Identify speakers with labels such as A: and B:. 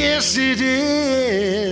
A: yes it is.